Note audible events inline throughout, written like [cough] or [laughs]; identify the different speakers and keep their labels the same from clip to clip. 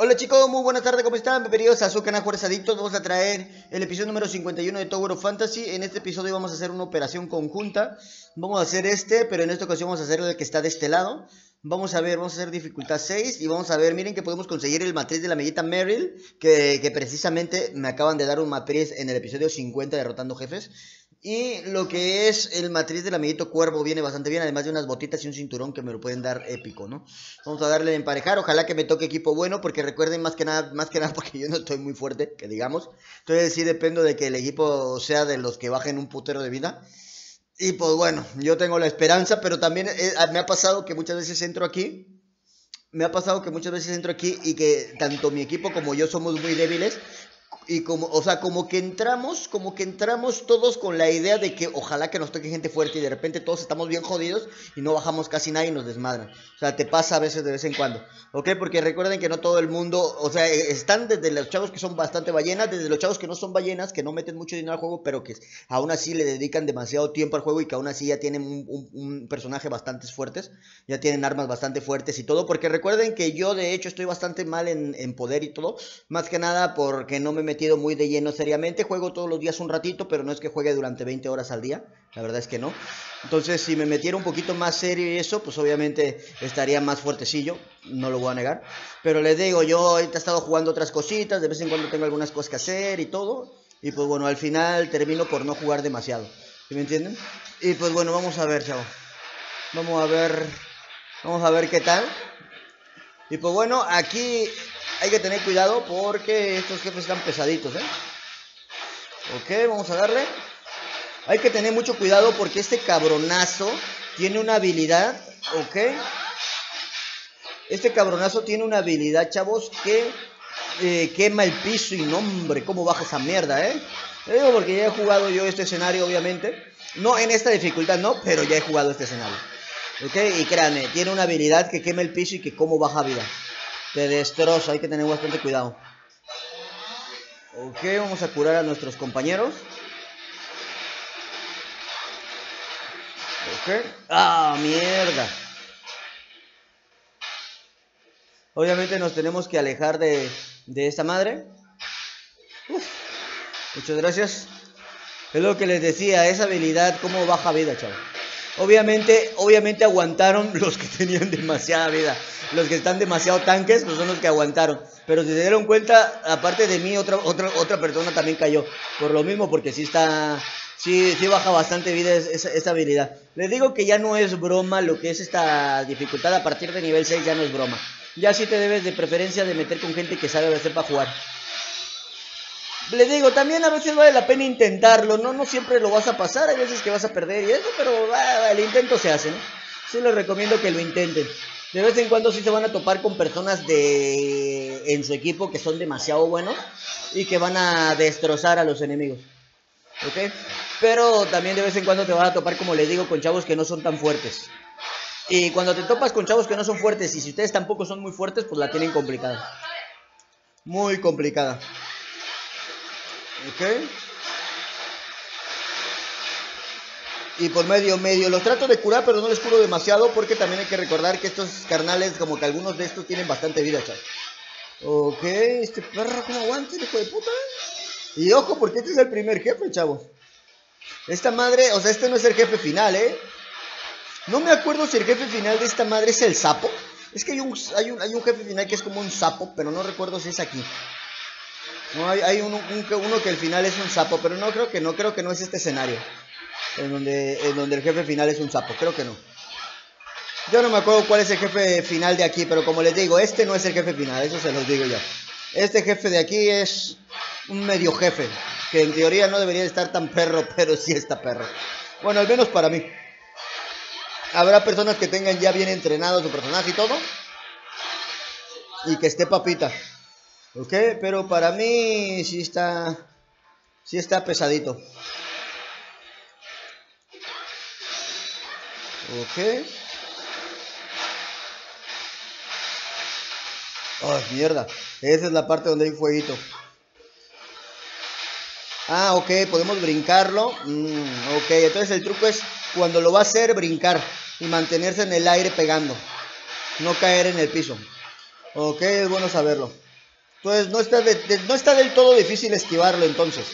Speaker 1: Hola chicos, muy buenas tardes, ¿cómo están? Bienvenidos a su canal Juárez Adictos. Vamos a traer el episodio número 51 de Tower of Fantasy. En este episodio vamos a hacer una operación conjunta. Vamos a hacer este, pero en esta ocasión vamos a hacer el que está de este lado. Vamos a ver, vamos a hacer dificultad 6 y vamos a ver, miren que podemos conseguir el matriz de la amiguita Meryl, que, que precisamente me acaban de dar un matriz en el episodio 50 derrotando jefes. Y lo que es el matriz del amiguito cuervo viene bastante bien, además de unas botitas y un cinturón que me lo pueden dar épico, ¿no? Vamos a darle a emparejar, ojalá que me toque equipo bueno, porque recuerden más que nada, más que nada [laughs] porque yo no estoy muy fuerte, que digamos. Entonces sí dependo de que el equipo sea de los que bajen un putero de vida. Y pues bueno, yo tengo la esperanza, pero también eh, me ha pasado que muchas veces entro aquí. Me ha pasado que muchas veces entro aquí y que tanto mi equipo como yo somos muy débiles y como, o sea, como que entramos, como que entramos todos con la idea de que ojalá que nos toque gente fuerte y de repente todos estamos bien jodidos y no bajamos casi nada y nos desmadran. O sea, te pasa a veces de vez en cuando. ¿Ok? Porque recuerden que no todo el mundo, o sea, e, están desde los chavos que son bastante ballenas, desde los chavos que no son ballenas, que no meten mucho dinero al juego, pero que aún así le dedican demasiado tiempo al juego y que aún así ya tienen un, un personaje bastante fuertes, ya tienen armas bastante fuertes y todo. Porque recuerden que yo de hecho estoy bastante mal en, en poder y todo, más que nada porque no me metí muy de lleno seriamente. Juego todos los días un ratito, pero no es que juegue durante 20 horas al día. La verdad es que no. Entonces, si me metiera un poquito más serio y eso, pues obviamente estaría más fuertecillo. No lo voy a negar. Pero les digo, yo he estado jugando otras cositas. De vez en cuando tengo algunas cosas que hacer y todo. Y pues bueno, al final termino por no jugar demasiado. ¿Sí me entienden? Y pues bueno, vamos a ver, chavo. Vamos a ver. Vamos a ver qué tal. Y pues bueno, aquí hay que tener cuidado porque estos jefes están pesaditos, ¿eh? Ok, vamos a darle. Hay que tener mucho cuidado porque este cabronazo tiene una habilidad, ¿ok? Este cabronazo tiene una habilidad, chavos, que eh, quema el piso y nombre, cómo baja esa mierda, ¿eh? Te digo porque ya he jugado yo este escenario, obviamente. No en esta dificultad, no, pero ya he jugado este escenario. ¿Ok? Y créanme, tiene una habilidad que quema el piso y que cómo baja vida. Te destroza, hay que tener bastante cuidado. Ok, vamos a curar a nuestros compañeros. Ok. Ah, mierda. Obviamente nos tenemos que alejar de, de esta madre. muchas gracias. Es lo que les decía, esa habilidad, cómo baja vida, chaval. Obviamente, obviamente aguantaron los que tenían demasiada vida. Los que están demasiado tanques, pues son los que aguantaron. Pero si se dieron cuenta, aparte de mí, otra, otra, otra persona también cayó. Por lo mismo, porque sí está. Sí, sí baja bastante vida esa, habilidad. Les digo que ya no es broma lo que es esta dificultad. A partir de nivel 6 ya no es broma. Ya sí te debes de preferencia de meter con gente que sabe hacer para jugar. Les digo, también a veces vale la pena intentarlo, ¿no? No siempre lo vas a pasar, hay veces que vas a perder y eso, pero ah, el intento se hace. Sí les recomiendo que lo intenten. De vez en cuando sí se van a topar con personas de en su equipo que son demasiado buenos y que van a destrozar a los enemigos. ¿Ok? Pero también de vez en cuando te vas a topar, como les digo, con chavos que no son tan fuertes. Y cuando te topas con chavos que no son fuertes y si ustedes tampoco son muy fuertes, pues la tienen complicada. Muy complicada. ¿Ok? Y por medio, medio, los trato de curar, pero no les curo demasiado porque también hay que recordar que estos carnales, como que algunos de estos tienen bastante vida, chavos. Ok, este perro, ¿cómo aguanta, hijo de puta? Y ojo, porque este es el primer jefe, chavos. Esta madre, o sea, este no es el jefe final, ¿eh? No me acuerdo si el jefe final de esta madre es el sapo. Es que hay un, hay un, hay un jefe final que es como un sapo, pero no recuerdo si es aquí. No, hay, uno, uno, que al final es un sapo, pero no creo que no, creo que no es este escenario. En donde, en donde el jefe final es un sapo, creo que no. Yo no me acuerdo cuál es el jefe final de aquí, pero como les digo, este no es el jefe final, eso se los digo yo. Este jefe de aquí es un medio jefe, que en teoría no debería estar tan perro, [laughs] pero sí está perro. Bueno, al menos para mí. Habrá personas que tengan ya bien entrenado su personaje y todo. Y que esté papita. ¿Ok? Pero para mí sí está, sí está pesadito. Ok. Oh, mierda. Esa es la parte donde hay fueguito. Ah, ok, podemos brincarlo. Mm, ok, entonces el truco es cuando lo va a hacer, brincar y mantenerse en el aire pegando. No caer en el piso. Ok, es bueno saberlo. Entonces no está, no está del todo difícil esquivarlo entonces.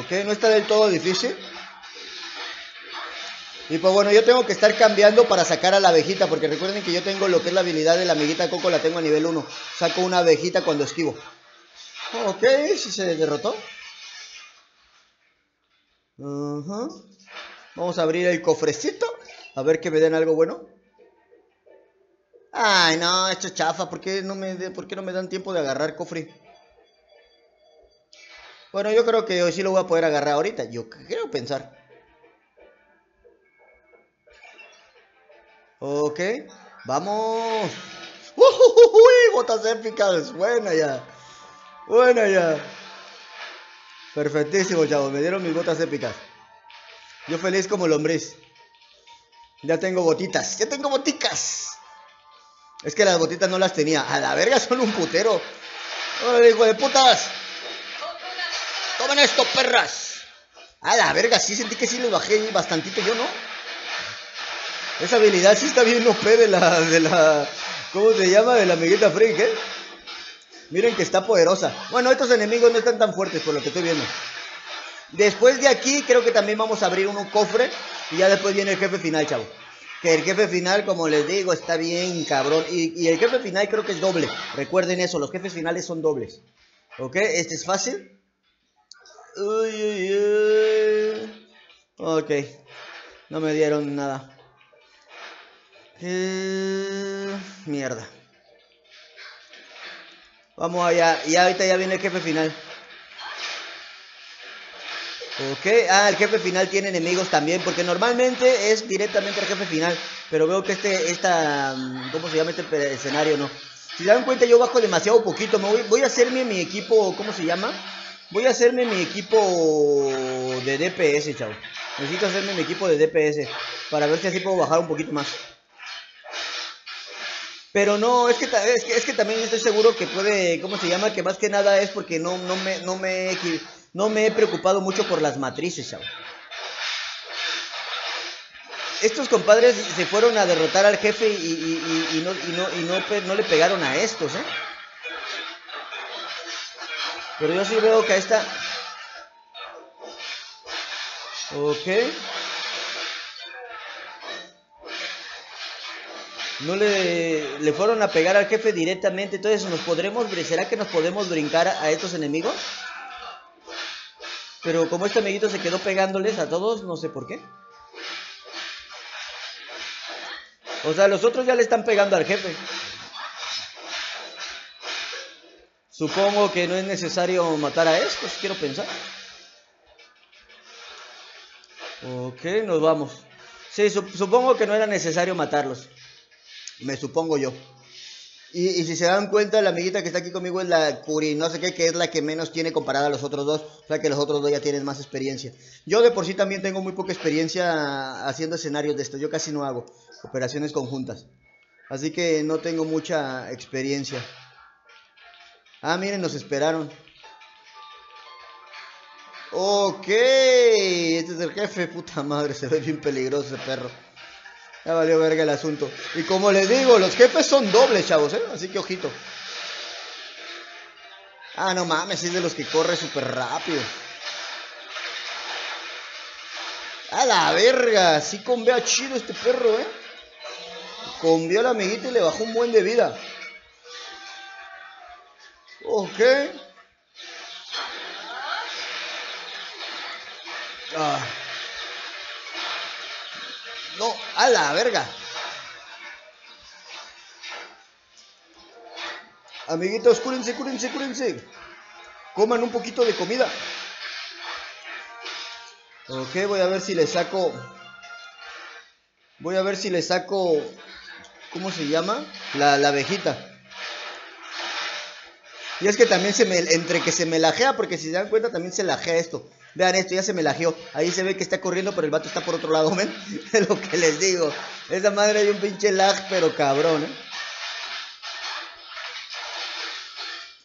Speaker 1: Ok, no está del todo difícil. Y pues bueno, yo tengo que estar cambiando para sacar a la abejita, porque recuerden que yo tengo lo que es la habilidad de la amiguita Coco, la tengo a nivel 1. Saco una abejita cuando esquivo. Ok, si se derrotó. Vamos a abrir el cofrecito. A ver que me den algo bueno. Ay, no, esto es chafa. ¿Por qué no me, por qué no me dan tiempo de agarrar cofre? Bueno, yo creo que hoy sí lo voy a poder agarrar ahorita. Yo quiero pensar. Ok, vamos. Uy, botas épicas. Buena ya. Buena ya. Perfectísimo, chavos. Me dieron mis botas épicas. Yo feliz como lombriz. Ya tengo botitas. Ya tengo boticas. Es que las botitas no las tenía. A la verga son un putero. ¡Hola, hijo de putas! ¡Tomen esto, perras! A la verga, sí sentí que sí les bajé bastantito yo, ¿no? Esa habilidad sí está bien OP de la, de la, ¿cómo se llama? De la amiguita Freak, ¿eh? Miren que está poderosa. Bueno, estos enemigos no están tan fuertes por lo que estoy viendo. Después de aquí creo que también vamos a abrir un cofre y ya después viene el jefe final, chavo. Que el jefe final, como les digo, está bien cabrón. Y, el jefe final creo que es doble. Recuerden eso, los jefes finales son dobles. ¿Ok? Este es fácil. Uy, uy, uy. Ok. No me dieron nada. Eh, mierda. Vamos allá. Y ahorita ya viene el jefe final. Ok, ah, el jefe final tiene enemigos también, porque normalmente es directamente el jefe final, pero veo que este, esta, mm, ¿cómo se llama este escenario? No. Si se dan cuenta, yo bajo demasiado poquito, me voy, a hacerme mi equipo, ¿cómo se llama? Voy a hacerme mi equipo de DPS, chavo. Necesito hacerme mi equipo de DPS, para ver si así puedo bajar un poquito más. Pero no, es que, es que, es que también estoy seguro que puede, ¿cómo se llama? Que más que nada es porque no, no me, no me, no me he preocupado mucho por las matrices. Estos compadres se fueron a derrotar al jefe y, no, le pegaron a estos, ¿eh? Pero yo sí veo que ahí está. Ok. No le, le fueron a pegar al jefe directamente. Entonces, ¿nos podremos, ¿será que nos podemos brincar a estos enemigos? Pero como este amiguito se quedó pegándoles a todos, no sé por qué. O sea, los otros ya le están pegando al jefe. Supongo que no es necesario matar a estos, quiero pensar. Ok, nos vamos. Sí, supongo que no era necesario matarlos. Me supongo yo. Y, si se dan cuenta, la amiguita que está aquí conmigo es la Curi, no sé qué, que es la que menos tiene comparada a los otros dos. O sea que los otros dos ya tienen más experiencia. Yo de por sí también tengo muy poca experiencia haciendo escenarios de esto. Yo casi no hago operaciones conjuntas. Así que no tengo mucha experiencia. Ah, miren, nos esperaron. Ok, este es el jefe, puta madre, se ve bien peligroso ese perro. Ya valió verga el asunto. Y como les digo, los jefes son dobles, chavos, ¿eh? Así que ojito. Ah, no mames, es de los que corre súper rápido. A la verga, sí convea chido este perro, ¿eh? Convió a la amiguita y le bajó un buen de vida. Ok. Ah. No, a la verga. Amiguitos, cúrense, cúrense, cúrense. Coman un poquito de comida. Ok, voy a ver si le saco. Voy a ver si le saco. ¿Cómo se llama? La, la abejita. Y es que también se me. Entre que se me lajea, porque si se dan cuenta, también se lajea esto. Vean esto, ya se me lajeó. Ahí se ve que está corriendo, pero el vato está por otro lado, ¿ven? [laughs] Es lo que les digo. Esa madre hay un pinche lag, pero cabrón, ¿eh?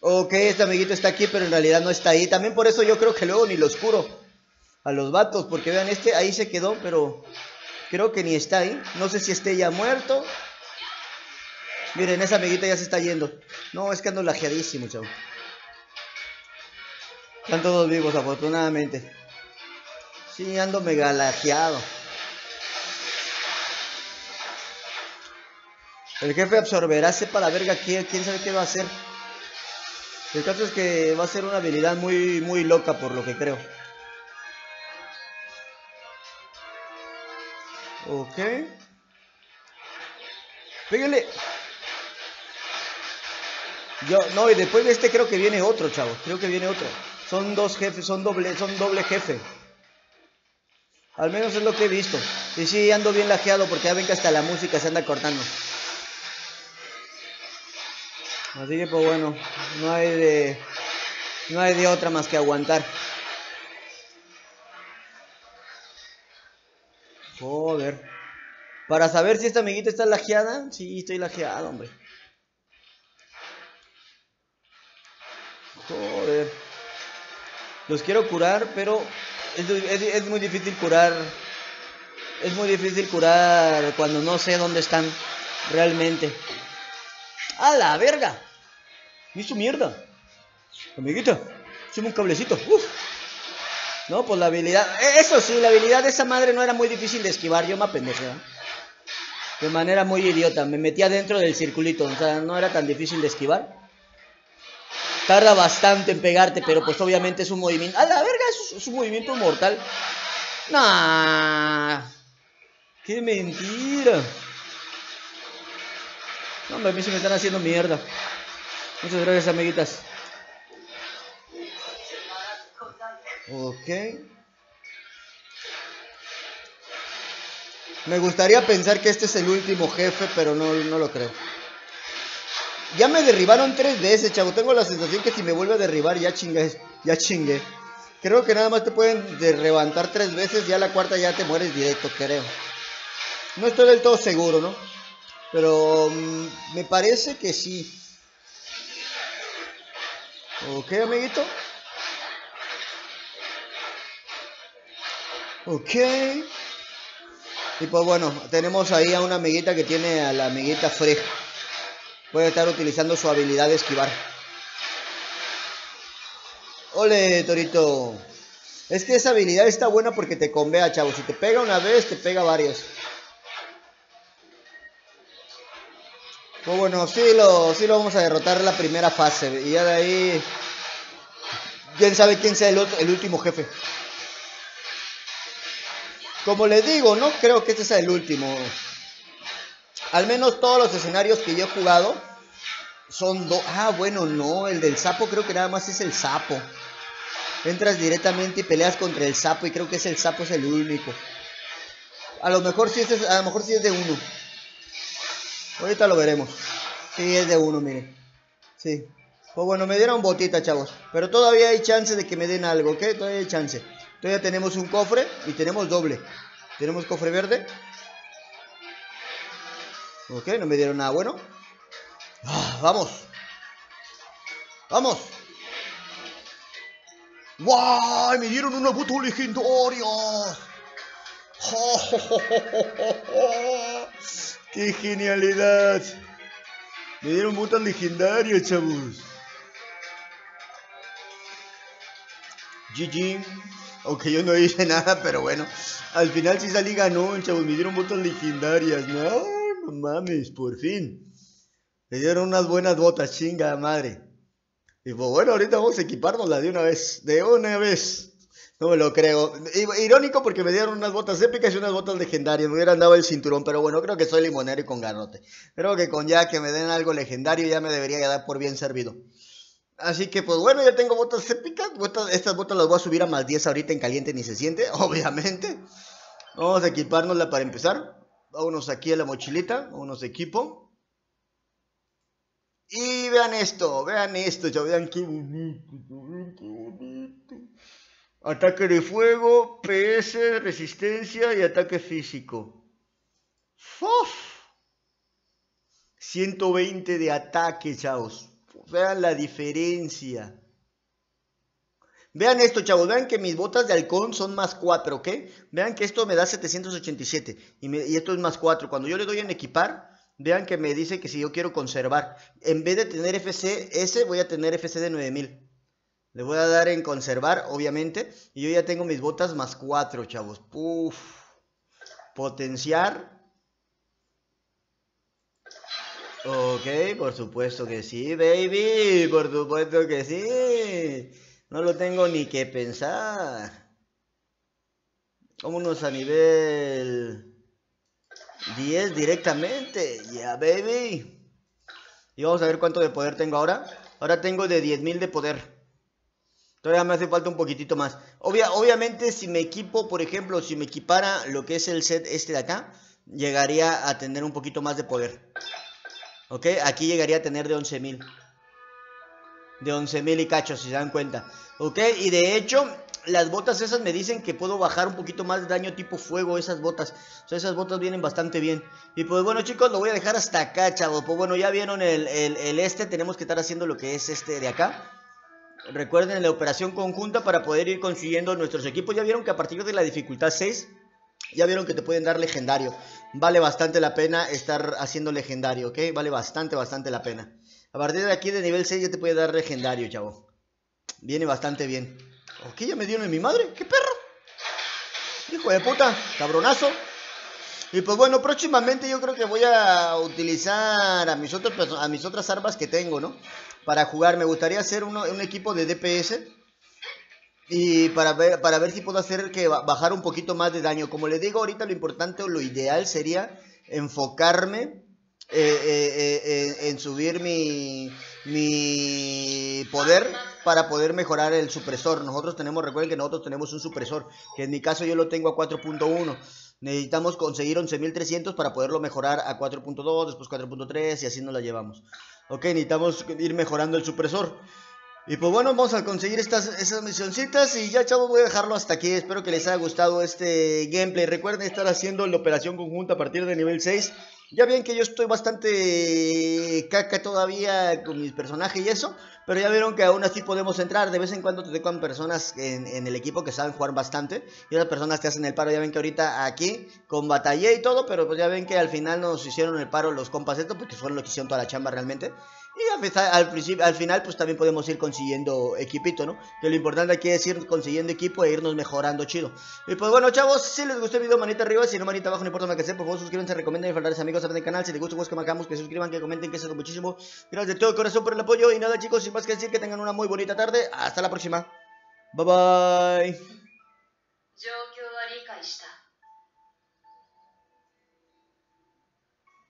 Speaker 1: Ok, este amiguito está aquí, pero en realidad no está ahí. También por eso yo creo que luego ni lo oscuro a los vatos. Porque vean, este ahí se quedó, pero creo que ni está ahí. No sé si esté ya muerto. Miren, esa amiguita ya se está yendo. No, es que ando lajeadísimo, chavo. Están todos vivos, afortunadamente. Sí, ando mega lajeado. El jefe absorberá, sepa la verga quién, quién sabe qué va a hacer. El caso es que va a ser una habilidad muy, muy loca por lo que creo. Ok. Pégale. Yo, no, y después de este creo que viene otro, chavo. Creo que viene otro. Son dos jefes, son doble, son doble jefe. Al menos es lo que he visto. Y sí, ando bien lajeado porque ya ven que hasta la música se anda cortando. Así que pues bueno, no hay de no hay de otra más que aguantar. Joder. Para saber si esta amiguita está lajeada, sí, estoy lajeado, hombre. Joder. Los quiero curar, pero es, muy difícil curar. Es muy difícil curar cuando no sé dónde están realmente. ¡A la verga! ¿Y su mierda? Amiguita, sume un cablecito. No, pues la habilidad. Eh, eso sí, la habilidad de esa madre no era muy difícil de esquivar. Yo me apendejé. De manera muy idiota. Me metía dentro del circulito. O sea, no era tan difícil de esquivar. Tarda bastante en pegarte, pero pues obviamente es un movimiento. ¡A la verga! Es, un movimiento mortal. ¡Nah! ¡Qué mentira! No, a mí se me están haciendo mierda. Muchas gracias, amiguitas. Ok. Me gustaría pensar que este es el último jefe, pero no, no lo creo. Ya me derribaron tres veces, chavo. Tengo la sensación que si me vuelve a derribar, ya chingué. Ya chingué. Creo que nada más te pueden levantar tres veces. Ya la cuarta ya te mueres directo, creo. No estoy del todo seguro, ¿no? Pero mm, me parece que sí. Ok, amiguito. Ok. Y pues bueno, tenemos ahí a una amiguita que tiene a la amiguita Free. Puede estar utilizando su habilidad de esquivar. Ole, Torito. Es que esa habilidad está buena porque te convea, chavo. Si te pega una vez, te pega varias. Pues bueno, sí lo, sí lo vamos a derrotar en la primera fase. Y ya de ahí. Quién sabe quién sea el, el último jefe. Como les digo, no creo que este sea el último. Al menos todos los escenarios que yo he jugado son dos. Ah, bueno, no. El del sapo creo que nada más es el sapo. Entras directamente y peleas contra el sapo. Y creo que es el sapo es el único. A lo mejor sí es, a lo mejor es de uno. Ahorita lo veremos. Sí, es de uno, miren. Sí. Pues bueno, me dieron botita, chavos. Pero todavía hay chance de que me den algo, ¿ok? Todavía hay chance. Todavía tenemos un cofre y tenemos doble. Tenemos cofre verde. Ok, no me dieron nada bueno. Ah, vamos. Vamos. ¡Wow! Me dieron una bota legendaria. ¡Qué genialidad! Me dieron botas legendarias, chavos. GG. Aunque yo no [laughs] hice nada, pero bueno. Al final sí salí ganó, chavos. Me dieron botas legendarias. No, no mames, por fin. Me dieron unas buenas botas, chinga madre. Y pues bueno, ahorita vamos a equiparnos de una vez. De una vez. No me lo creo. Irónico porque me dieron unas botas épicas y unas botas legendarias. Me hubieran dado el cinturón, pero bueno, creo que soy limonero y con garrote. Creo que con ya que me den algo legendario ya me debería dar por bien servido. Así que pues bueno, ya tengo botas épicas. estas botas las voy a subir a más 10 ahorita en caliente ni se siente, [laughs] obviamente. Vamos a equipárnosla para empezar. Vámonos aquí a la mochilita, vámonos de equipo. Y vean esto, vean esto, ya vean qué bonito, qué bonito. Ataque de fuego, PS, resistencia y ataque físico. ¡Fof! 120 de ataque, chavos. Vean la diferencia. Vean esto, chavos. Vean que mis botas de halcón son más 4, ¿ok? Vean que esto me da 787 y, y esto es más 4. Cuando yo le doy en equipar, vean que me dice que si yo quiero conservar, en vez de tener FCS, voy a tener FC de 9000. Le voy a dar en conservar, obviamente. Y yo ya tengo mis botas más 4, chavos. Uf. Potenciar. Ok, por supuesto que sí, baby. Por supuesto que sí. No lo tengo ni que pensar. Vámonos a nivel 10 directamente. Ya, baby. Y vamos a ver cuánto de poder tengo ahora. Ahora tengo de 10.000 de poder. Todavía me hace falta un poquitito más. obviamente si me equipo, por ejemplo, si me equipara lo que es el set este de acá, llegaría a tener un poquito más de poder. ¿Ok? Aquí llegaría a tener de 11.000. De 11.000 y cachos, si se dan cuenta. ¿Ok? Y de hecho, las botas esas me dicen que puedo bajar un poquito más de daño tipo fuego, esas botas. Esas botas vienen bastante bien. Y pues bueno, chicos, lo voy a dejar hasta acá, chavos. Pues bueno, ya vieron el, el, este. Tenemos que estar haciendo lo que es este de acá. Recuerden la operación conjunta para poder ir consiguiendo nuestros equipos. Ya vieron que a partir de la dificultad 6, ya vieron que te pueden dar legendario. Vale bastante la pena estar haciendo legendario, ¿ok? Vale bastante, bastante la pena. A partir de aquí de nivel 6 ya te puede dar legendario, chavo. Viene bastante bien. Ok, ya me dieron en mi madre. ¿Qué perro? Hijo de puta, cabronazo. Y pues bueno, próximamente yo creo que voy a utilizar a mis, otros, a mis otras armas que tengo, ¿no? Para jugar. Me gustaría hacer un equipo de DPS. Y para ver, para ver si puedo hacer que bajar un poquito más de daño. Como les digo ahorita, lo importante o lo ideal sería enfocarme eh, eh, eh, en subir mi, mi poder para poder mejorar el supresor. Nosotros tenemos, recuerden que nosotros tenemos un supresor, que en mi caso yo lo tengo a 4.1. Necesitamos conseguir 11.300 para poderlo mejorar a 4.2, después 4.3 y así nos la llevamos. Ok, necesitamos ir mejorando el supresor. Y pues bueno, vamos a conseguir estas esas misioncitas y ya chavos voy a dejarlo hasta aquí. Espero que les haya gustado este gameplay. Recuerden estar haciendo la operación conjunta a partir de nivel 6. Ya ven que yo estoy bastante caca todavía con mis personajes y eso. Pero ya vieron que aún así podemos entrar. De vez en cuando te tocan personas en, el equipo que saben jugar bastante. Y esas personas que hacen el paro. Ya ven que ahorita aquí con batallé y todo. Pero pues ya ven que al final nos hicieron el paro los compas estos. Porque fueron los que hicieron toda la chamba realmente. Y al, final, pues también podemos ir consiguiendo equipito, ¿no? Que lo importante aquí es ir consiguiendo equipo e irnos mejorando chido. Y pues bueno, chavos, si les gustó el video, manita arriba. Si no, manita abajo, no importa lo que sea. Por favor, suscríbanse, recomienden y faltarles amigos a del canal. Si les gusta, pues que marcamos, que suscriban, que comenten, que eso muchísimo. Gracias de todo corazón por el apoyo. Y nada, chicos, sin más que decir, que tengan una muy bonita tarde. Hasta la próxima. Bye bye.